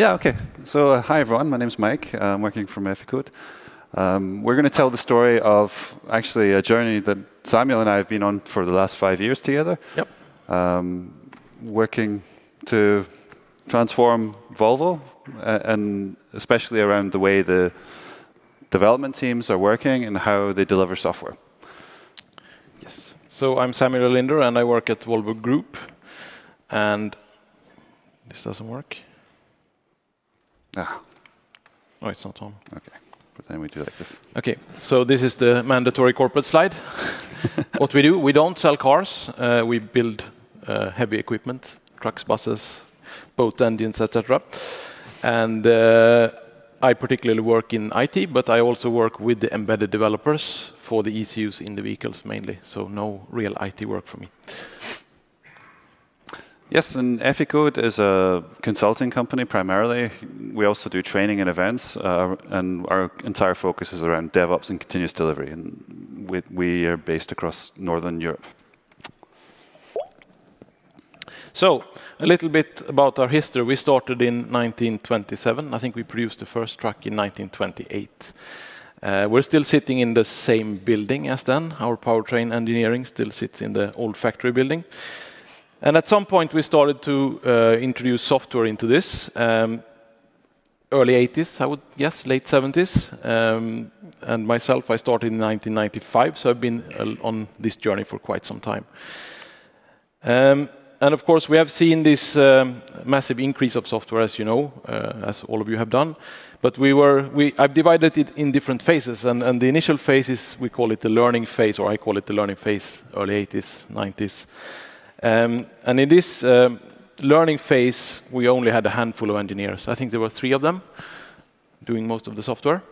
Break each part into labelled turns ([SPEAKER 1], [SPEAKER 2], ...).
[SPEAKER 1] Yeah, okay. So, uh, hi everyone, my name's Mike. Uh, I'm working from Eficode. Um, we're going to tell the story of actually a journey that Samuel and I have been on for the last five years together.
[SPEAKER 2] Yep.
[SPEAKER 1] Um, working to transform Volvo, uh, and especially around the way the development teams are working and how they deliver software.
[SPEAKER 2] Yes. So I'm Samuel Alinder, and I work at Volvo Group. And this doesn't work.
[SPEAKER 1] Ah.
[SPEAKER 2] Oh, it's not on.
[SPEAKER 1] Okay, but then we do like this.
[SPEAKER 2] Okay, so this is the mandatory corporate slide. what we do, we don't sell cars. Uh, we build uh, heavy equipment, trucks, buses, boat engines, etc. And uh, I particularly work in IT, but I also work with the embedded developers for the ECUs in the vehicles mainly. So no real IT work for me.
[SPEAKER 1] Yes, and Eficode is a consulting company primarily. We also do training and events, uh, and our entire focus is around DevOps and continuous delivery. And we, we are based across Northern Europe.
[SPEAKER 2] So, a little bit about our history. We started in 1927. I think we produced the first truck in 1928. Uh, we're still sitting in the same building as then. Our powertrain engineering still sits in the old factory building. And at some point, we started to uh, introduce software into this. Um, early 80s, I would guess, late 70s. Um, and myself, I started in 1995, so I've been uh, on this journey for quite some time. Um, and of course, we have seen this um, massive increase of software, as you know, uh, as all of you have done. But we were, we, I've divided it in different phases, and, and the initial phase is, we call it the learning phase, or I call it the learning phase, early 80s, 90s. Um, and in this um, learning phase, we only had a handful of engineers. I think there were three of them doing most of the software.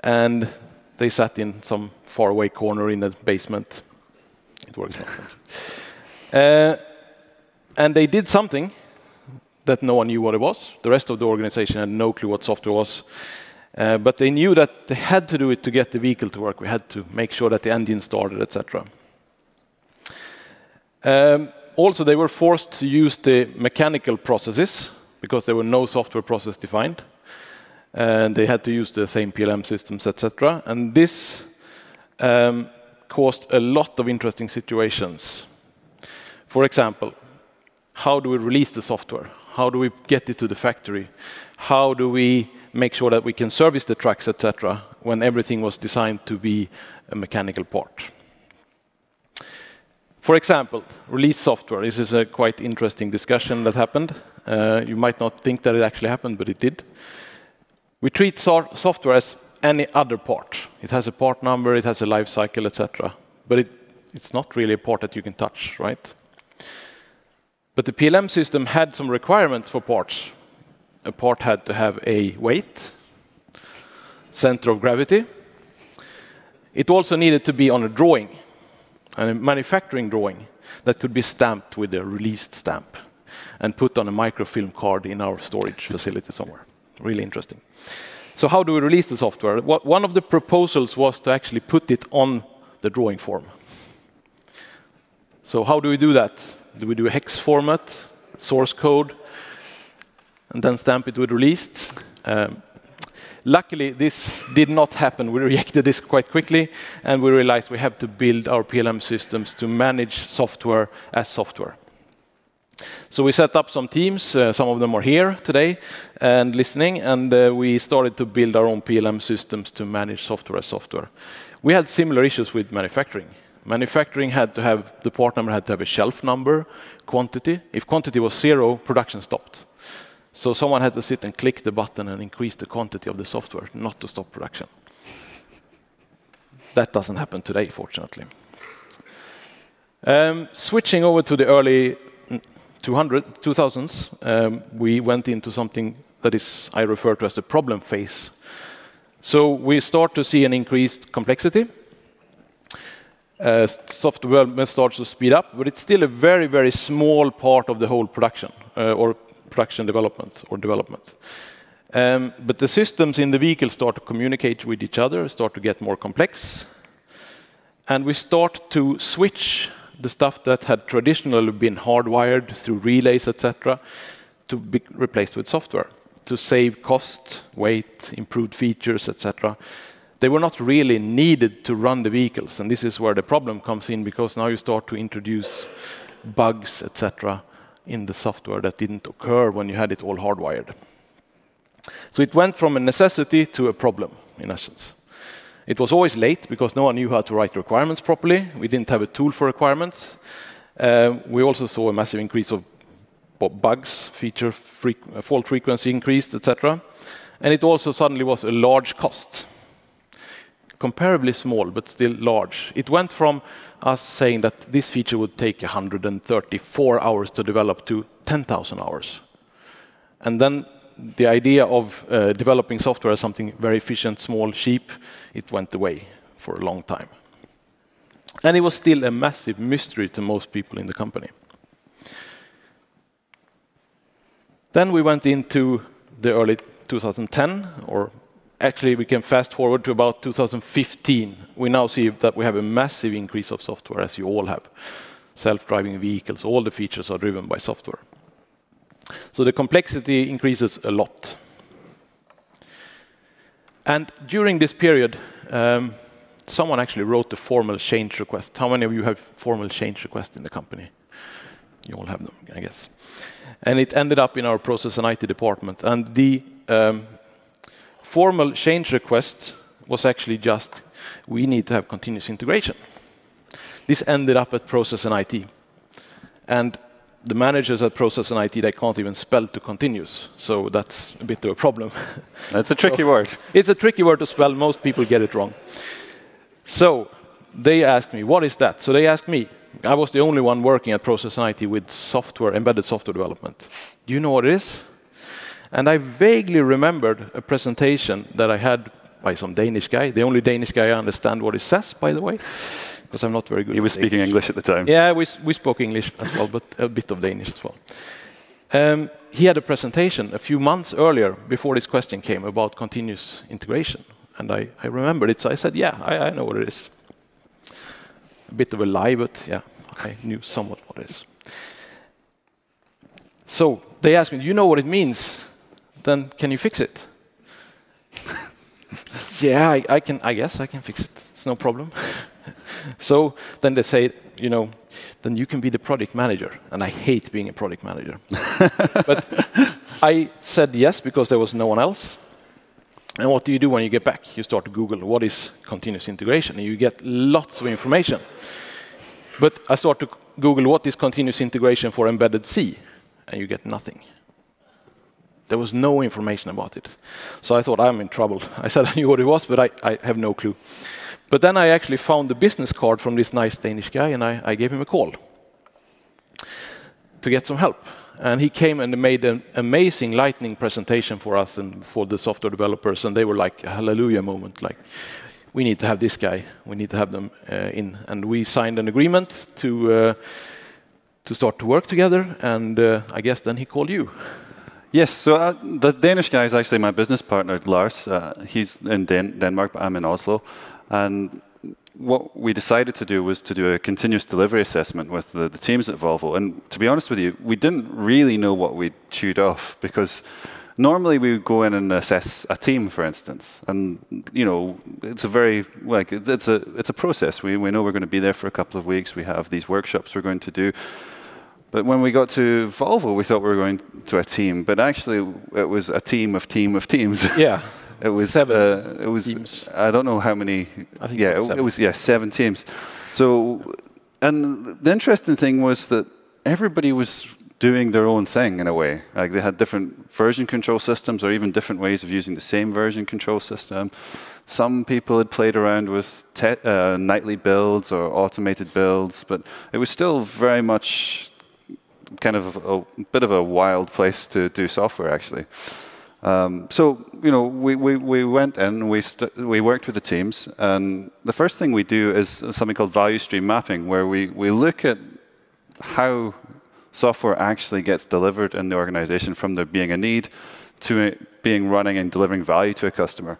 [SPEAKER 2] And they sat in some faraway corner in the basement. It works uh, and they did something that no one knew what it was. The rest of the organization had no clue what software was. Uh, but they knew that they had to do it to get the vehicle to work. We had to make sure that the engine started, etc. Um, also, they were forced to use the mechanical processes because there were no software process defined. And they had to use the same PLM systems, etc. And this um, caused a lot of interesting situations. For example, how do we release the software? How do we get it to the factory? How do we make sure that we can service the trucks, etc., when everything was designed to be a mechanical part? For example, release software. This is a quite interesting discussion that happened. Uh, you might not think that it actually happened, but it did. We treat so software as any other part. It has a part number, it has a life cycle, etc. But it, it's not really a part that you can touch, right? But the PLM system had some requirements for parts. A part had to have a weight, center of gravity. It also needed to be on a drawing a manufacturing drawing that could be stamped with a released stamp and put on a microfilm card in our storage facility somewhere. Really interesting. So how do we release the software? One of the proposals was to actually put it on the drawing form. So how do we do that? Do we do a hex format, source code, and then stamp it with released? Um, Luckily, this did not happen. We reacted this quite quickly, and we realized we have to build our PLM systems to manage software as software. So we set up some teams. Uh, some of them are here today and listening, and uh, we started to build our own PLM systems to manage software as software. We had similar issues with manufacturing. Manufacturing had to have, the part number had to have a shelf number, quantity. If quantity was zero, production stopped. So someone had to sit and click the button and increase the quantity of the software, not to stop production. That doesn't happen today, fortunately. Um, switching over to the early 200, 2000s, um, we went into something that is I refer to as the problem phase. So we start to see an increased complexity. Uh, software starts to speed up, but it's still a very, very small part of the whole production uh, or production development or development. Um, but the systems in the vehicle start to communicate with each other, start to get more complex, and we start to switch the stuff that had traditionally been hardwired through relays, etc., to be replaced with software. to save cost, weight, improved features, etc. They were not really needed to run the vehicles, and this is where the problem comes in because now you start to introduce bugs, etc., in the software that didn't occur when you had it all hardwired. So it went from a necessity to a problem, in essence. It was always late because no one knew how to write requirements properly. We didn't have a tool for requirements. Uh, we also saw a massive increase of bugs, feature uh, fault frequency increased, etc. And it also suddenly was a large cost. Comparably small, but still large. It went from us saying that this feature would take 134 hours to develop to 10,000 hours. And then the idea of uh, developing software as something very efficient, small, cheap, it went away for a long time. And it was still a massive mystery to most people in the company. Then we went into the early 2010, or actually we can fast forward to about 2015. We now see that we have a massive increase of software, as you all have. Self-driving vehicles, all the features are driven by software. So the complexity increases a lot. And during this period, um, someone actually wrote a formal change request. How many of you have formal change requests in the company? You all have them, I guess. And it ended up in our process and IT department. And the um, formal change request was actually just, we need to have continuous integration. This ended up at process and IT. And the managers at process and IT, they can't even spell to continuous. So that's a bit of a problem.
[SPEAKER 1] That's a tricky so word.
[SPEAKER 2] It's a tricky word to spell. Most people get it wrong. So they asked me, what is that? So they asked me, I was the only one working at Process and IT with software, embedded software development. Do you know what it is? And I vaguely remembered a presentation that I had by some Danish guy, the only Danish guy I understand what it says, by the way, because I'm not very good.
[SPEAKER 1] He was speaking English at the time.
[SPEAKER 2] Yeah, we, we spoke English as well, but a bit of Danish as well. Um, he had a presentation a few months earlier, before this question came, about continuous integration. And I, I remembered it, so I said, yeah, I, I know what it is. A bit of a lie, but yeah, I knew somewhat what it is. So they asked me, do you know what it means? Then can you fix it? yeah, I, I, can. I guess I can fix it. It's no problem. so then they say, you know, then you can be the project manager. And I hate being a project manager. but I said yes because there was no one else. And what do you do when you get back? You start to Google what is continuous integration, and you get lots of information. But I start to Google what is continuous integration for embedded C, and you get nothing. There was no information about it. So I thought, I'm in trouble. I said I knew what it was, but I, I have no clue. But then I actually found the business card from this nice Danish guy, and I, I gave him a call to get some help. And he came and made an amazing lightning presentation for us and for the software developers, and they were like a hallelujah moment, like, we need to have this guy, we need to have them uh, in. And we signed an agreement to, uh, to start to work together, and uh, I guess then he called you.
[SPEAKER 1] Yes, so uh, the Danish guy is actually my business partner, Lars. Uh, he's in Den Denmark, but I'm in Oslo. And what we decided to do was to do a continuous delivery assessment with the, the, teams at Volvo. And to be honest with you, we didn't really know what we'd chewed off because normally we would go in and assess a team, for instance. And, you know, it's a very, like, it's a, it's a process. We, we know we're going to be there for a couple of weeks. We have these workshops we're going to do. But when we got to Volvo, we thought we were going to a team, but actually it was a team of team of teams.
[SPEAKER 2] Yeah.
[SPEAKER 1] It was
[SPEAKER 2] seven.
[SPEAKER 1] Uh, it was.
[SPEAKER 2] Teams.
[SPEAKER 1] I don't know how many.
[SPEAKER 2] I think
[SPEAKER 1] yeah,
[SPEAKER 2] it was,
[SPEAKER 1] it was yeah seven teams. So, and the interesting thing was that everybody was doing their own thing in a way. Like they had different version control systems, or even different ways of using the same version control system. Some people had played around with uh, nightly builds or automated builds, but it was still very much kind of a, bit of a wild place to do software, actually. Um, so you know, we, we, we went in, we we worked with the teams, and the first thing we do is something called value stream mapping, where we, we look at how software actually gets delivered in the organization from there being a need to being running and delivering value to a customer.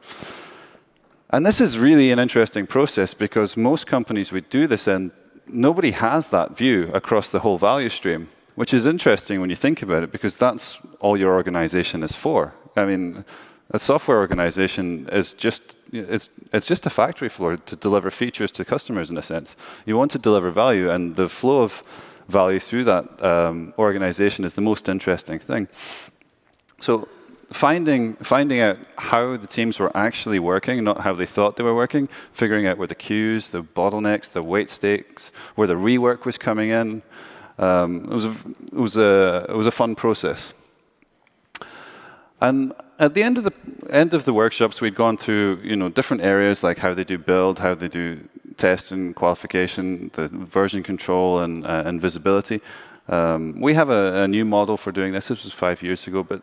[SPEAKER 1] And this is really an interesting process because most companies we do this in, nobody has that view across the whole value stream, which is interesting when you think about it because that's all your organization is for I mean, a software organization is just it's it's just a factory floor to deliver features to customers in a sense. You want to deliver value, and the flow of value through that um, organization is the most interesting thing. So finding finding out how the teams were actually working, not how they thought they were working, figuring out where the queues, the bottlenecks, the wait stakes, where the rework was coming in. Um, it was a, it was a it was a fun process. And at the end of the end of the workshops, we'd gone through you know different areas like how they do build, how they do test and qualification, the version control and, uh, and visibility. Um, we have a, a, new model for doing this. This was five years ago, but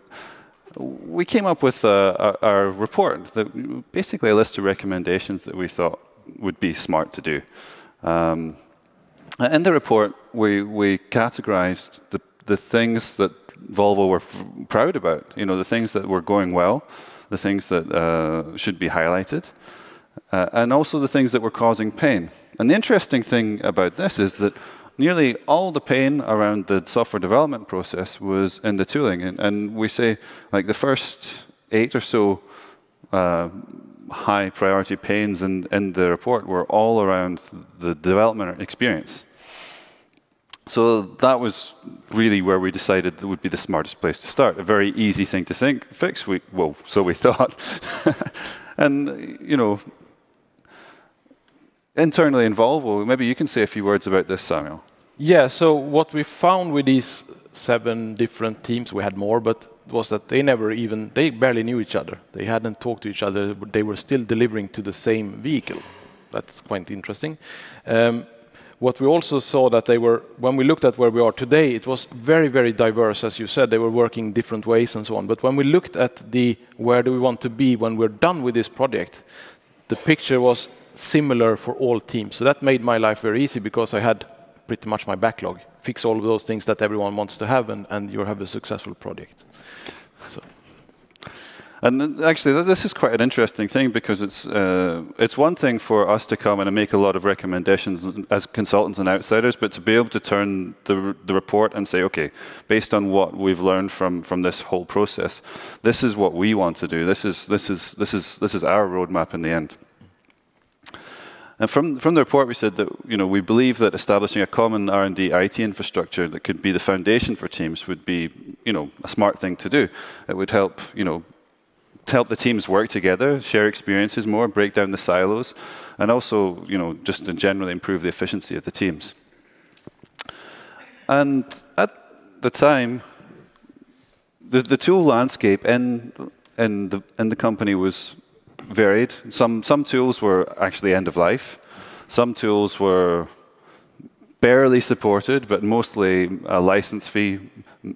[SPEAKER 1] we came up with uh, our, our, report, that basically a list of recommendations that we thought would be smart to do. Um, in the report, we, we categorized the, the things that Volvo were proud about, you know, the things that were going well, the things that uh, should be highlighted, uh, and also the things that were causing pain. And the interesting thing about this is that nearly all the pain around the software development process was in the tooling. And, and we say, like, the first eight or so uh, high priority pains in, in the report were all around the development experience. So that was really where we decided that would be the smartest place to start. A very easy thing to think, fix. We, well, so we thought. and, you know, internally in Volvo, maybe you can say a few words about this, Samuel.
[SPEAKER 2] Yeah, so what we found with these seven different teams, we had more, but was that they never even, they barely knew each other. They hadn't talked to each other. They were still delivering to the same vehicle. That's quite interesting. Um, what we also saw that they were, when we looked at where we are today, it was very, very diverse, as you said. They were working different ways and so on. But when we looked at the where do we want to be when we're done with this project, the picture was similar for all teams. So that made my life very easy because I had pretty much my backlog. Fix all of those things that everyone wants to have, and, and you have a successful project. So.
[SPEAKER 1] And actually, this is quite an interesting thing because it's uh, it's one thing for us to come in and make a lot of recommendations as consultants and outsiders, but to be able to turn the the report and say, okay, based on what we've learned from from this whole process, this is what we want to do. This is this is this is this is our roadmap in the end. And from, from the report, we said that you know, we believe that establishing a common R&D IT infrastructure that could be the foundation for teams would be you know, a smart thing to do. It would help you know, help the teams work together, share experiences more, break down the silos, and also, you know, just generally improve the efficiency of the teams. And at the time, the, the tool landscape in, in, the, in the company was varied. Some, some tools were actually end of life. Some tools were barely supported, but mostly a license fee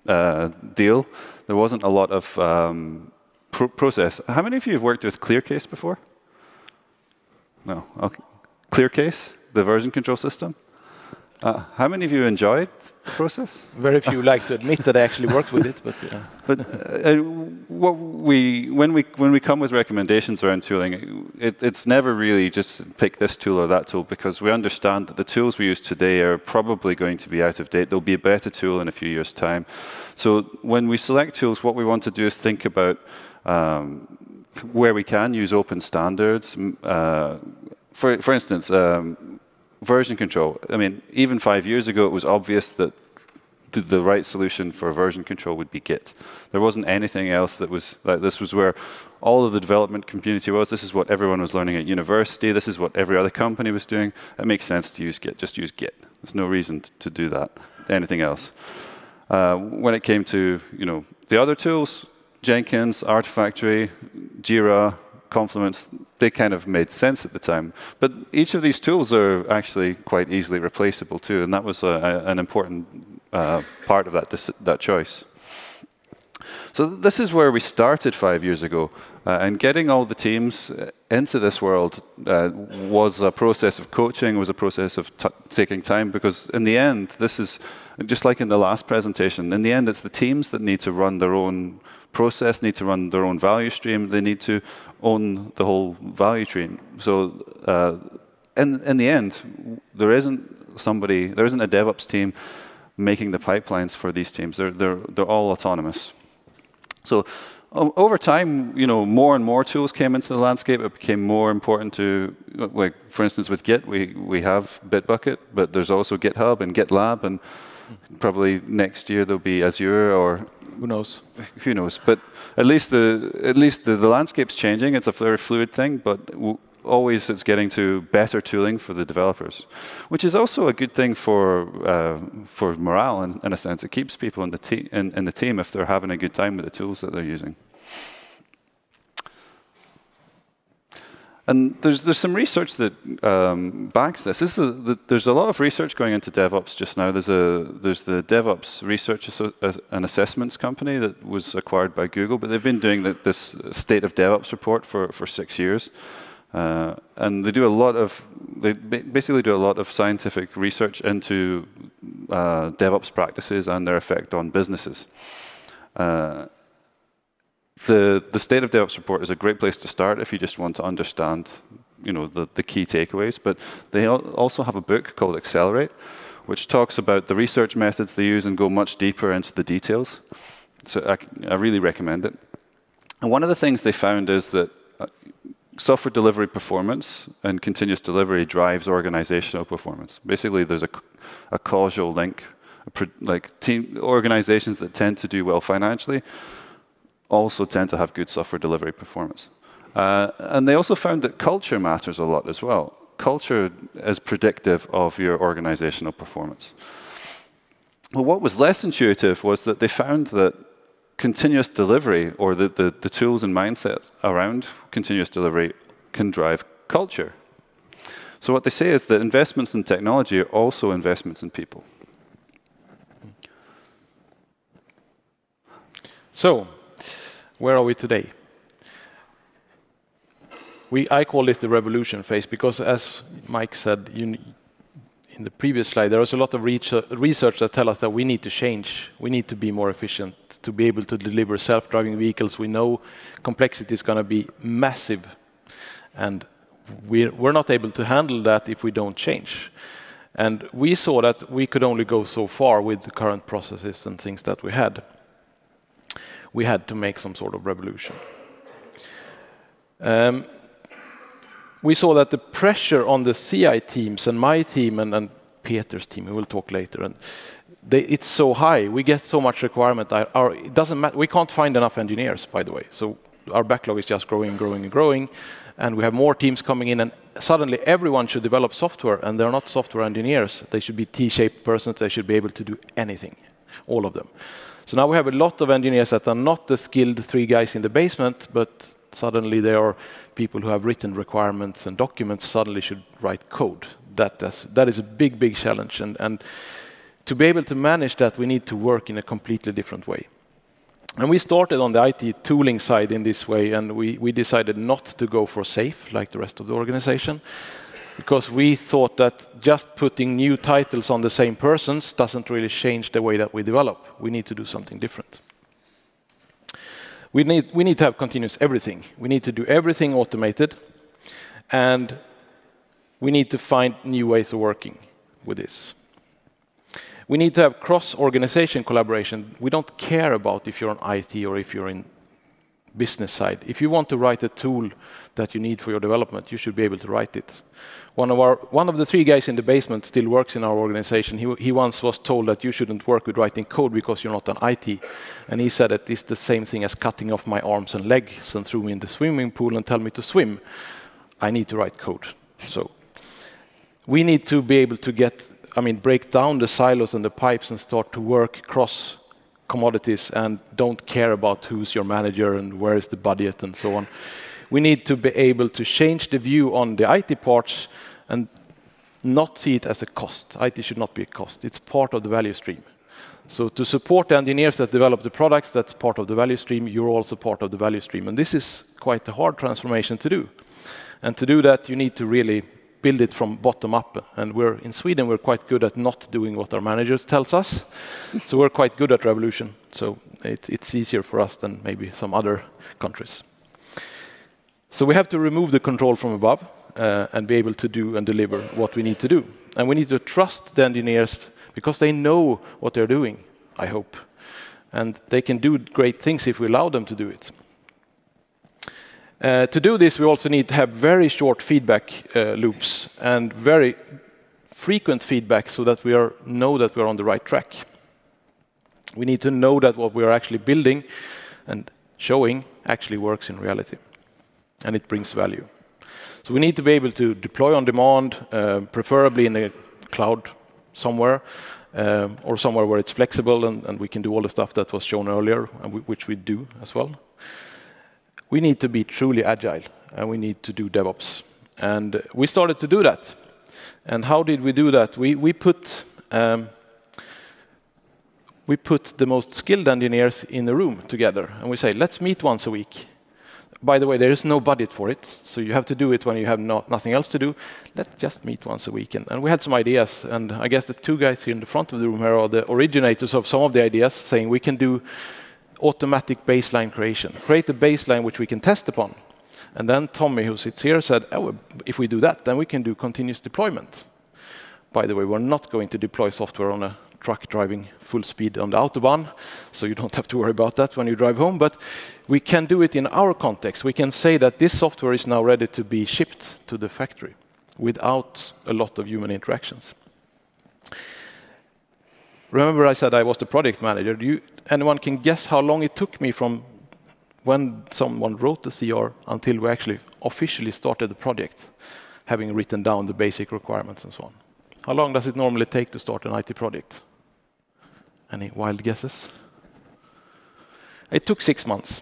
[SPEAKER 1] uh, deal. There wasn't a lot of um, pro process. How many of you have worked with ClearCase before? No. Okay. ClearCase, the version control system? Uh, how many of you enjoyed the process?
[SPEAKER 2] Very few like to admit that I actually worked with it, but. Yeah.
[SPEAKER 1] But uh, what we, when we when we come with recommendations around tooling, it, it's never really just pick this tool or that tool because we understand that the tools we use today are probably going to be out of date. There'll be a better tool in a few years' time. So when we select tools, what we want to do is think about um, where we can use open standards. Uh, for, for instance, um, version control. I mean, even five years ago, it was obvious that the right solution for version control would be Git. There wasn't anything else that was like this was where all of the development community was. This is what everyone was learning at university. This is what every other company was doing. It makes sense to use Git. Just use Git. There's no reason to do that. Anything else. Uh, when it came to you know the other tools, Jenkins, Artifactory, Jira, Confluence, they kind of made sense at the time. But each of these tools are actually quite easily replaceable too, and that was a, a, an important uh, part of that, that choice. So this is where we started five years ago, uh, and getting all the teams uh, into this world uh, was a process of coaching, was a process of taking time, because in the end, this is, just like in the last presentation, in the end, it's the teams that need to run their own process, need to run their own value stream, they need to own the whole value stream. So uh, in, in the end, there isn't somebody, there isn't a DevOps team making the pipelines for these teams. They're, they're, they're all autonomous. So over time, you know, more and more tools came into the landscape. It became more important to, like, for instance, with Git, we, we have Bitbucket, but there's also GitHub and GitLab, and probably next year there'll be Azure or
[SPEAKER 2] who knows?
[SPEAKER 1] Who knows? But at least the at least the, the landscape's changing. It's a very fluid thing, but always it's getting to better tooling for the developers, which is also a good thing for uh, for morale in, in, a sense. It keeps people in the, in, in the team if they're having a good time with the tools that they're using. And there's there's some research that um, backs this. this a, the, there's a lot of research going into DevOps just now. There's a there's the DevOps Research and Assessments company that was acquired by Google, but they've been doing the, this state of DevOps report for for six years. Uh, and they do a lot of, they basically do a lot of scientific research into uh, DevOps practices and their effect on businesses. Uh, the, the State of DevOps report is a great place to start if you just want to understand you know, the, the key takeaways. But they also have a book called Accelerate, which talks about the research methods they use and go much deeper into the details. So I, I really recommend it. And one of the things they found is that uh, software delivery performance and continuous delivery drives organizational performance. Basically, there's a, a causal link. Like team organizations that tend to do well financially also tend to have good software delivery performance. Uh, and they also found that culture matters a lot as well. Culture is predictive of your organizational performance. Well, what was less intuitive was that they found that continuous delivery or the, the, the tools and mindsets around continuous delivery can drive culture. So what they say is that investments in technology are also investments in people.
[SPEAKER 2] So, where are we today? We, I call this the revolution phase because, as Mike said, you, in the previous slide, there was a lot of uh, research that tell us that we need to change. We need to be more efficient to be able to deliver self-driving vehicles. We know complexity is going to be massive, and we're, we're not able to handle that if we don't change. And we saw that we could only go so far with the current processes and things that we had. We had to make some sort of revolution. Um, we saw that the pressure on the CI teams and my team and, and Peter's team, we will talk later, and they, it's so high. We get so much requirement. Our, our, it doesn't matter. We can't find enough engineers, by the way. So our backlog is just growing, and growing, and growing, and we have more teams coming in. And suddenly, everyone should develop software, and they're not software engineers. They should be T-shaped persons. They should be able to do anything, all of them. So now we have a lot of engineers that are not the skilled three guys in the basement, but suddenly they are people who have written requirements and documents suddenly should write code. That, that is a big, big challenge. And, and to be able to manage that, we need to work in a completely different way. And we started on the IT tooling side in this way, and we, we decided not to go for SAFe like the rest of the organization, because we thought that just putting new titles on the same persons doesn't really change the way that we develop. We need to do something different. We need, we need to have continuous everything. We need to do everything automated, and we need to find new ways of working with this. We need to have cross-organization collaboration. We don't care about if you're on IT or if you're in business side. If you want to write a tool that you need for your development, you should be able to write it. One of, our, one of the three guys in the basement still works in our organization. He, he once was told that you shouldn't work with writing code because you're not an IT. And he said that it's the same thing as cutting off my arms and legs and threw me in the swimming pool and tell me to swim. I need to write code. So we need to be able to get, I mean, break down the silos and the pipes and start to work cross commodities and don't care about who's your manager and where is the budget and so on. We need to be able to change the view on the IT parts and not see it as a cost. IT should not be a cost. It's part of the value stream. So to support the engineers that develop the products, that's part of the value stream. You're also part of the value stream. And this is quite a hard transformation to do. And to do that, you need to really build it from bottom up. And we're in Sweden, we're quite good at not doing what our managers tells us. so we're quite good at revolution. So it, it's easier for us than maybe some other countries. So we have to remove the control from above uh, and be able to do and deliver what we need to do. And we need to trust the engineers because they know what they're doing, I hope. And they can do great things if we allow them to do it. Uh, to do this, we also need to have very short feedback uh, loops and very frequent feedback so that we are, know that we are on the right track. We need to know that what we are actually building and showing actually works in reality, and it brings value. So we need to be able to deploy on demand, uh, preferably in the cloud somewhere, um, or somewhere where it's flexible and, and, we can do all the stuff that was shown earlier, we, which we do as well. We need to be truly agile, and we need to do DevOps. And we started to do that. And how did we do that? We, we put um, we put the most skilled engineers in a room together, and we say, let's meet once a week. By the way, there is no budget for it, so you have to do it when you have no, nothing else to do. Let's just meet once a week. And, and, we had some ideas, and I guess the two guys here in the front of the room here are the originators of some of the ideas, saying we can do automatic baseline creation, create a baseline which we can test upon. And then Tommy, who sits here, said, oh, if we do that, then we can do continuous deployment. By the way, we're not going to deploy software on a truck driving full speed on the autobahn, so you don't have to worry about that when you drive home. But we can do it in our context. We can say that this software is now ready to be shipped to the factory without a lot of human interactions. Remember I said I was the project manager. Do you, anyone can guess how long it took me from when someone wrote the CR until we actually officially started the project, having written down the basic requirements and so on? How long does it normally take to start an IT project? Any wild guesses? It took six months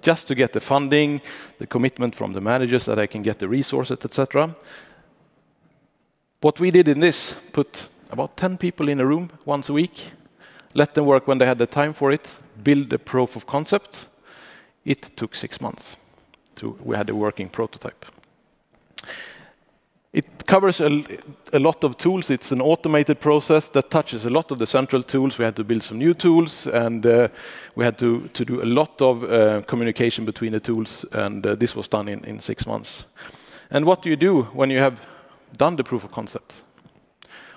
[SPEAKER 2] just to get the funding, the commitment from the managers that I can get the resources, etc. What we did in this, put about 10 people in a room once a week, let them work when they had the time for it, build a proof of concept. It took six months. To, we had a working prototype. It covers a, a, lot of tools. It's an automated process that touches a lot of the central tools. We had to build some new tools, and uh, we had to, to, do a lot of uh, communication between the tools, and uh, this was done in, in six months. And what do you do when you have done the proof of concept?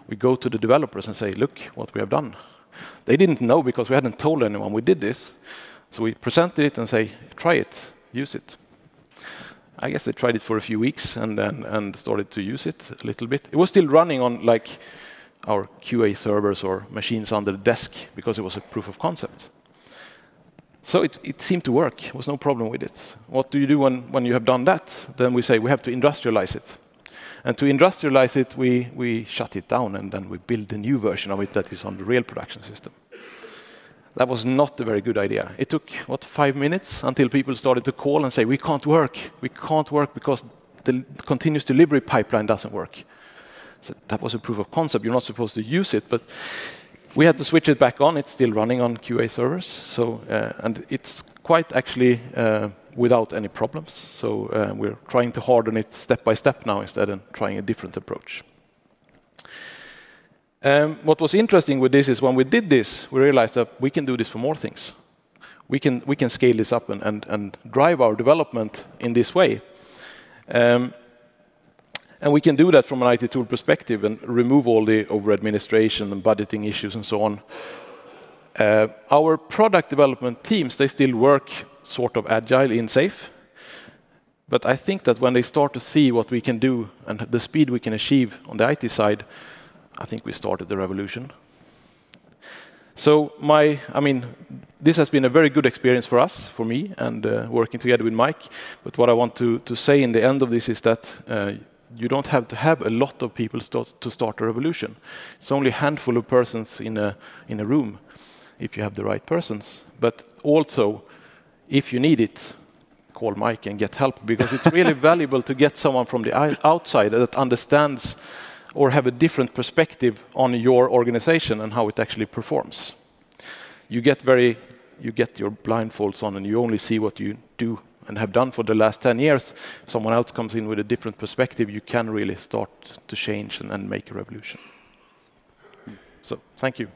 [SPEAKER 2] We go to the developers and say, look what we have done. They didn't know because we hadn't told anyone we did this. So we presented it and say, try it, use it. I guess they tried it for a few weeks and then and started to use it a little bit. It was still running on like our QA servers or machines under the desk because it was a proof of concept. So it, it seemed to work. There was no problem with it. What do you do when, when you have done that? Then we say we have to industrialize it. And to industrialize it, we, we shut it down and then we build a new version of it that is on the real production system. That was not a very good idea. It took, what, five minutes until people started to call and say, we can't work. We can't work because the continuous delivery pipeline doesn't work. So that was a proof of concept. You're not supposed to use it, but we had to switch it back on. It's still running on QA servers, so uh, and it's quite actually uh, without any problems. So uh, we're trying to harden it step by step now instead of trying a different approach. Um, what was interesting with this is when we did this, we realized that we can do this for more things. We can, we can scale this up and, and, and drive our development in this way. Um, and we can do that from an IT tool perspective and remove all the over administration and budgeting issues and so on. Uh, our product development teams, they still work sort of agile in SAFe. But I think that when they start to see what we can do and the speed we can achieve on the IT side, I think we started the revolution. So my, I mean, this has been a very good experience for us, for me, and uh, working together with Mike. But what I want to, to say in the end of this is that uh, you don't have to have a lot of people to start a revolution. It's only a handful of persons in a, in a room, if you have the right persons. But also, if you need it, call Mike and get help, because it's really valuable to get someone from the outside that understands or have a different perspective on your organization and how it actually performs. You get very, you get your blindfolds on and you only see what you do and have done for the last 10 years. Someone else comes in with a different perspective, you can really start to change and, and make a revolution. So, thank you.